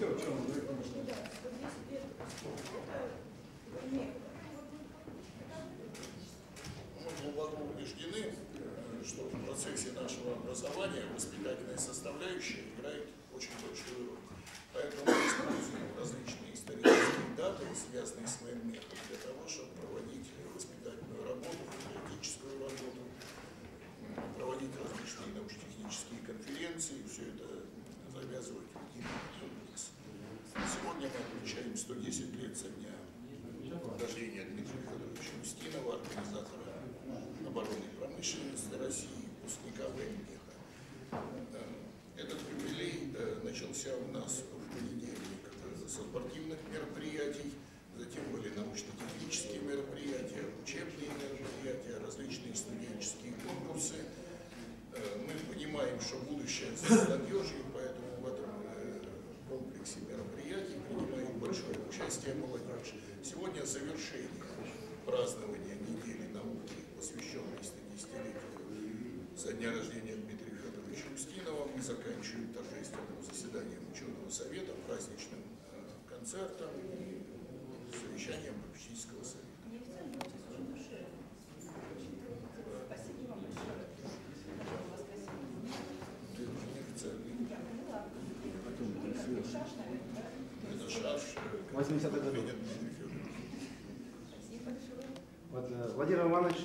все, что мы говорим, что... Мы глубоко убеждены, э, что в процессе нашего образования воспитательная составляющая играет очень большую роль. Поэтому мы используем различные исторические даты, связанные с военным методом, для того, чтобы проводить воспитательную работу, патриотическую работу, проводить различные научно-технические конференции, все это завязывать единый комплекс. Сегодня мы отмечаем 110 лет со дня рождения Дмитрия Федоровича Устинова, организатора обороны и промышленности России, выпускника военмеха. Э, Этот юбилей э, начался у нас в понедельник э, со спортивных мероприятий, затем были научно-технические мероприятия, учебные мероприятия, различные студенческие конкурсы. Э, Мы понимаем, что будущее за молодежью, поэтому в этом э, комплексе мероприятий принимает большое участие молодежь. Сегодня завершение празднования недели науки, посвященной 110-летию со дня рождения Дмитрия Федоровича Устинова. Мы заканчиваем торжественным заседанием ученого совета, праздничным э, концертом и совещанием попечительского совета. Неофициальный. Это шаш, э, 80-х годов. Вот, э, Владимир Иванович